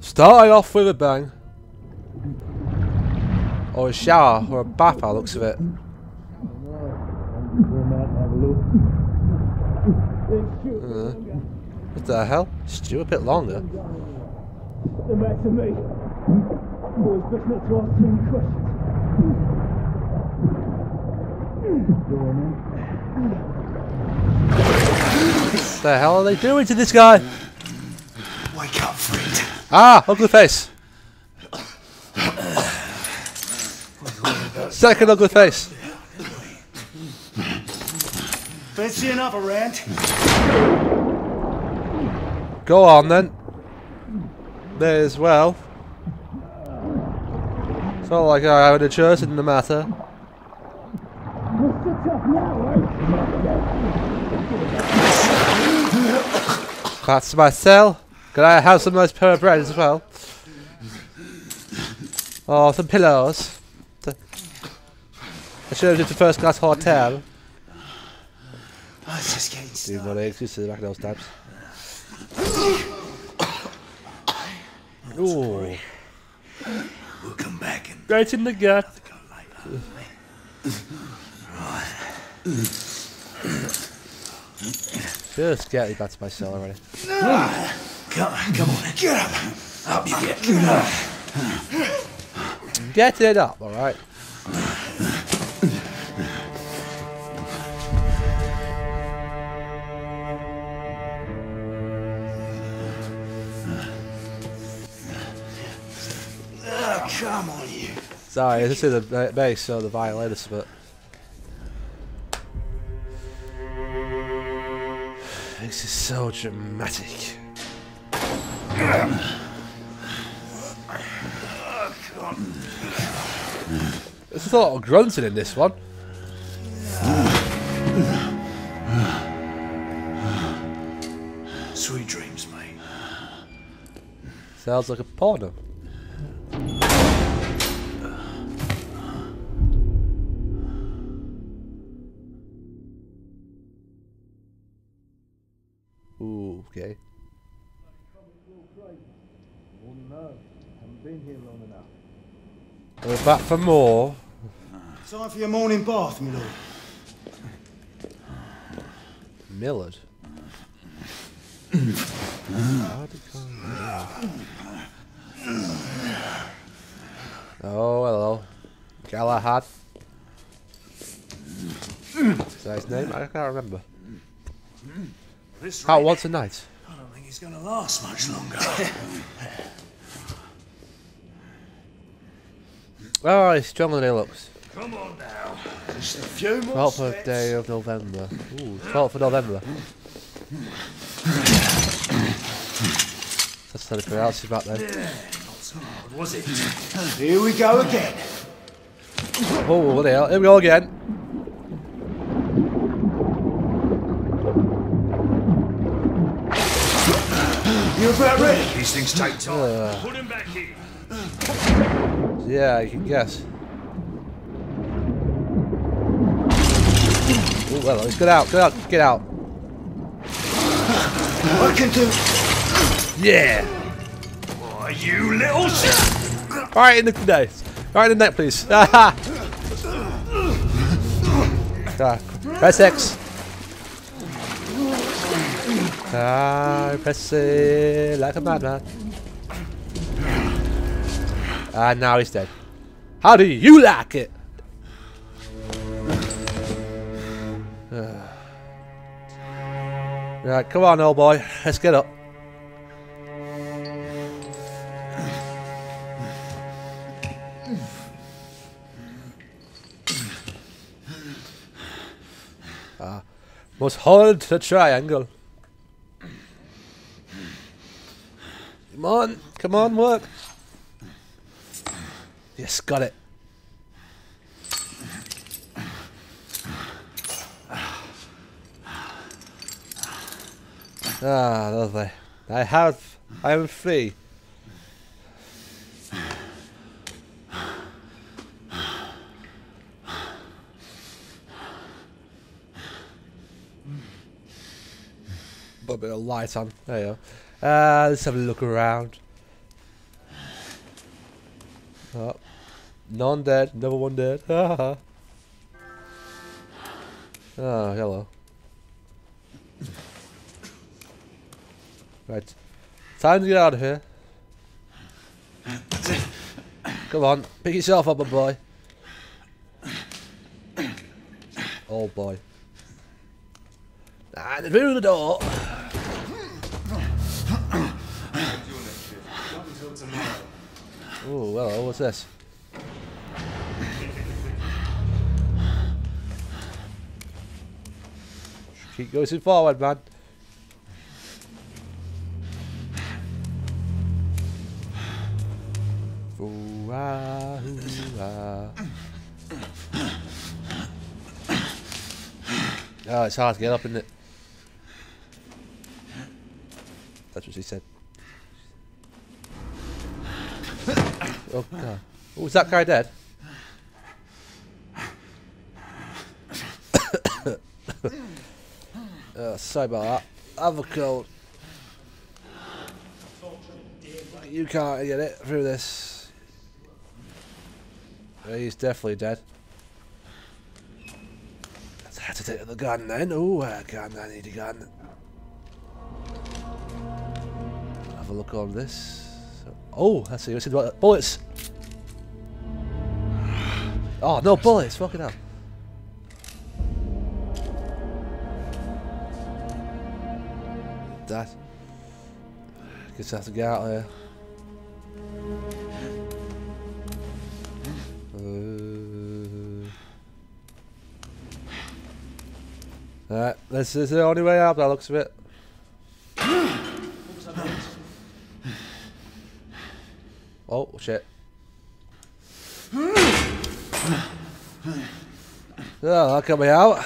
Starting off with a bang. Or a shower, or a bath by looks of it. Uh, what the hell? Stew a bit longer. Back to me. Boys, best not to ask too many questions. What the hell are they doing to this guy? Wake up, friend. Ah, ugly face. Second ugly face. Fancy another rant? Go on then. May as well. It's not like I had a choice in the matter. That's my cell. Can I have some nice pair of bread as well? Oh, some pillows. I should have did the first class hotel. Oh, it's just getting Do started. what I used to back in those times. Ooh. We'll come back and Right in the gut. go later. Just get back to my cell already. Come, on, come on, get up. Up you get. Get up. Get it up, alright? Oh, come on, you. Sorry, this is the bass or the violinist, but. This is so dramatic. There's a lot of grunting in this one. Sweet dreams, mate. Sounds like a porno. Ooh, okay. We're back for more. Time for your morning bath, my lord. Millard. oh, hello. Galahad. Is that his name? I can't remember. How rain, once a knight? I don't think he's going to last much longer. Oh, he's stronger than he looks. come on now. Just a few more 12th steps. of day of November. Ooh, 12th of November. That's how they pronounce it back then. Yeah, not hard, was it? Here we go again. Oh, what the hell? Here we go again. You about ready? These things take time. Uh, Put him back in. Yeah, I can guess. Oh, well, get out, get out, get out. I can do. Yeah! Oh, you little shit. All right, in the face. All right, in the neck, please. Ah, press X. Ah, press it like a madman. Ah, now he's dead. How do you like it? right, come on, old boy. Let's get up. Must hold the triangle. Come on, come on, work. Yes, got it. Ah, lovely. I have. I am free. Put a bit of light on. There you go. Uh, let's have a look around. Oh. None dead, another one dead. Ha ha. Oh, hello. Right. Time to get out of here. Come on, pick yourself up, my boy. Oh boy. Ah, and through the door. Oh, well, what's this? Keep going forward, man. Ooh, ah, ooh, ah. Oh, it's hard to get up, isn't it? That's what she said. Oh god. Oh, was that guy dead? oh, sorry about that. Have a cold. You can't get it through this. Uh, he's definitely dead. Let's have to take the gun then. Oh, a gun. I need a gun. Have a look on this. Oh. What's it? Bullets. Oh, no bullets. Fucking hell. That. Guess I have to get out of here. Uh, Alright, this is the only way out the looks of it. Oh, shit. Oh, that got me out.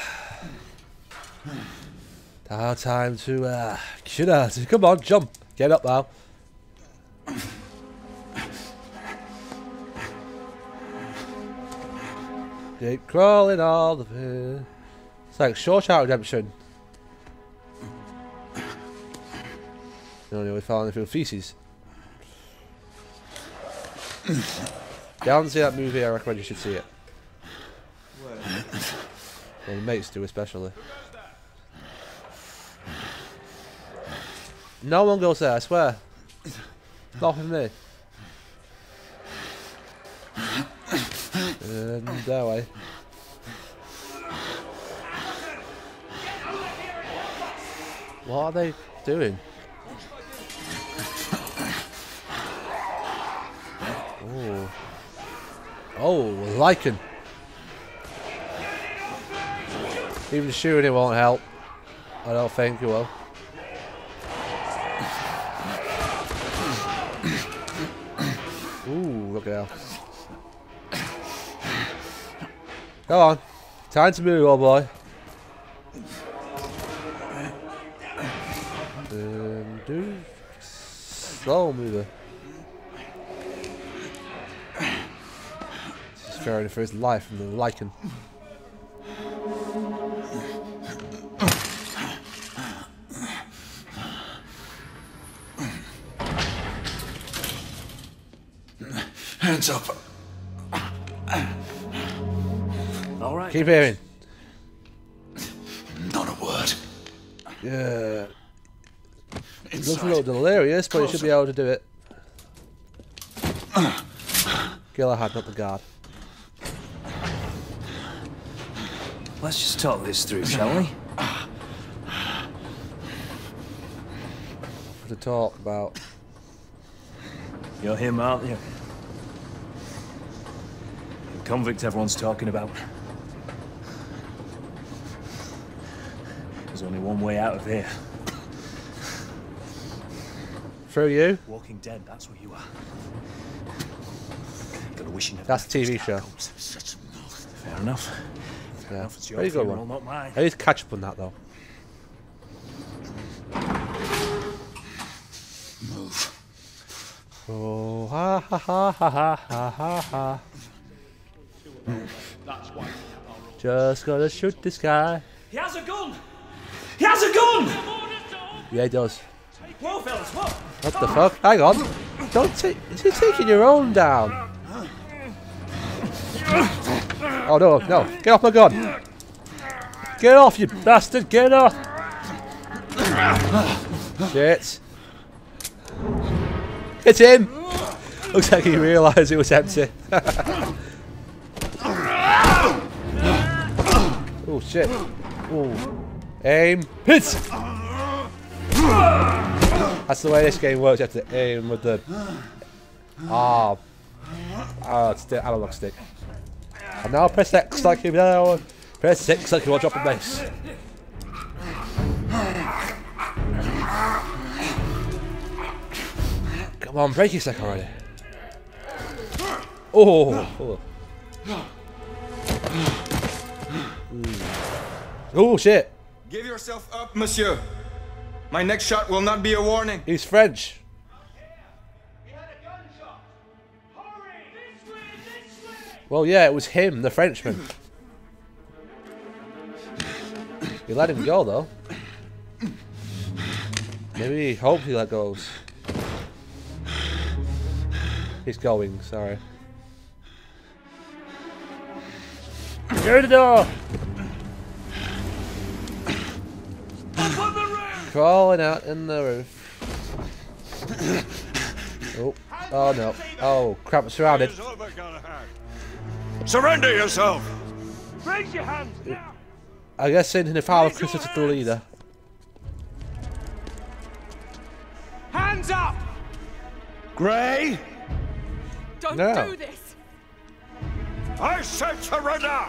Now time to, uh, out. Come on, jump. Get up now. Keep crawling all the way. It's like Shawshank Redemption. No, no, only falling through feces. If you haven't seen that movie, I recommend you should see it. Well, the mates do especially. No one goes there, I swear. Not with me. And that way. What are they doing? Oh. Oh, lichen. Even shooting it won't help. I don't think it will. Out. Come on. Time to move, old boy. Um, do slow mover. He's fearing for his life from the lichen. Hands up. All right. Keep hearing. Not a word. Yeah. Looks a Inside. little delirious, but you should be able to do it. Galahad, not the guard. Let's just talk this through, shall we? To talk about. You're him, aren't you? Convict everyone's talking about. There's only one way out of here. Through you? Walking Dead, that's where you are. Gonna wish you never That's a TV show. Fair enough. Fair Yeah. enough. It's your Very good funeral, one. not mine. I need to catch up on that though. Move. Oh, ha ha ha ha ha ha ha ha. Just gotta shoot this guy. He has a gun! He has a gun! Yeah, he does. Whoa, fellas, what? What the fuck? Hang on. Don't take. You're taking your own down. Oh no, no. Get off my gun. Get off, you bastard. Get off. Shit. Hit him. Looks like he realised it was empty. oh shit. Oh. Aim. Hit. That's the way this game works. You have to aim with the. Ah. Oh, it's the analog stick. And now press X like you know. Press X like you want to drop a base. Come on, break your stick already. Oh. Oh, oh shit. Give yourself up, monsieur. My next shot will not be a warning. He's French. Well, yeah, it was him, the Frenchman. You let him go, though. Maybe he hopes he let goes. He's going, sorry. Through the door! Crawling out in the roof. Oh, oh no. Oh, crap, surrounded. Surrender yourself! Raise your hands now! I guess sending if I were Christmas to the leader. Hands up! Gray, Don't No. do this! I said surrender!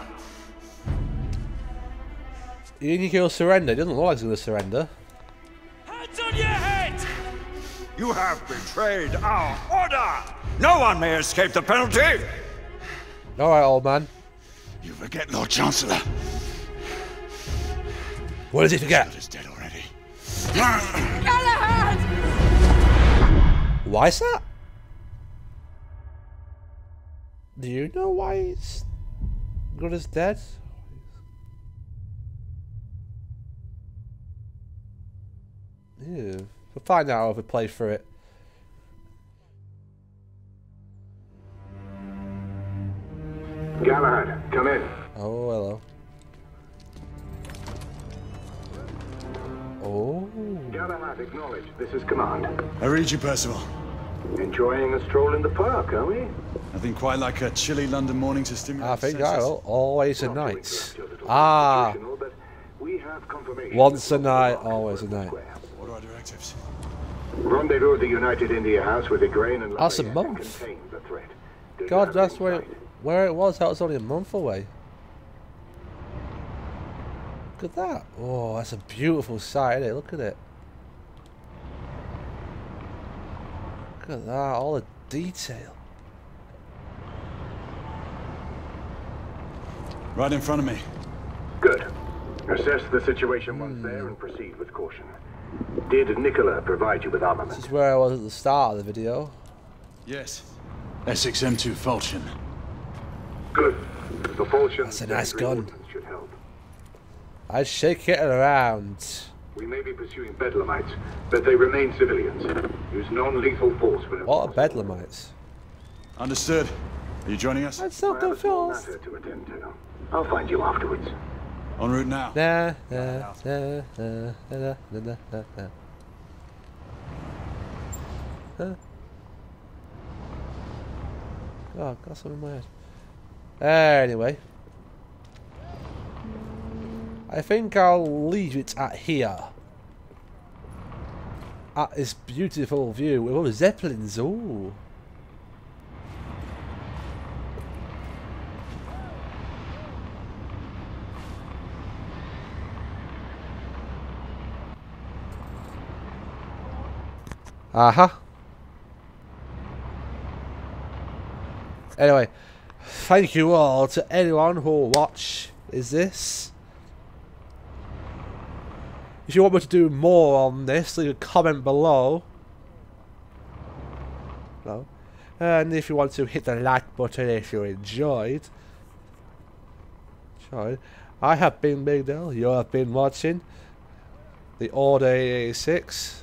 You think he'll surrender? He doesn't look like he's going to surrender. Hands on your head! You have betrayed our order! No one may escape the penalty! Alright, old man. You forget, Lord Chancellor. What does he forget? is dead already. Galahad! Why is that? Do you know why he's good as dead? Ew. We'll find out if we play through it. Galahad, come in. Oh, hello. Oh. Galahad, acknowledge. This is command. I read you, Percival. Enjoying a stroll in the park, are we? Nothing quite like a chilly London morning to stimulate. I think the I will. Always a knight. interrupt your little Ah. we have confirmation Once a knight, always a knight. Square. What are? Rendezvous at the United India House with Igraine and That's a month. contain the threat. God, not that's where fight. where it was. That was only a month away. Look at that. Oh, that's a beautiful sight, isn't it? Look at it. Look at that. All the detail. Right in front of me. Good. Assess the situation once Hmm. there and proceed with caution. Did Nikola provide you with This is where I was at the start of the video. Yes. Essex M2 Falchion. Good. The falchion That's a nice gun. should help. I'd shake it around. We may be pursuing bedlamites, but they remain civilians. Use non-lethal force whenever What are bedlamites? Understood. Are you joining us? I'm so I have a small confused. matter to attend to. I'll find you afterwards. En route now. Nah, nah, nah, nah, nah, nah, nah. Huh? Oh, I've got something in my head. Anyway. I think I'll leave it at here. At this beautiful view with all the zeppelins. Ooh. Uh-huh. Anyway, thank you all to anyone who will watch is this. If you want me to do more on this, leave a comment below. No. And if you want to hit the like button if you enjoyed. Enjoyed. I have been Big Dil. You have been watching the Order 86.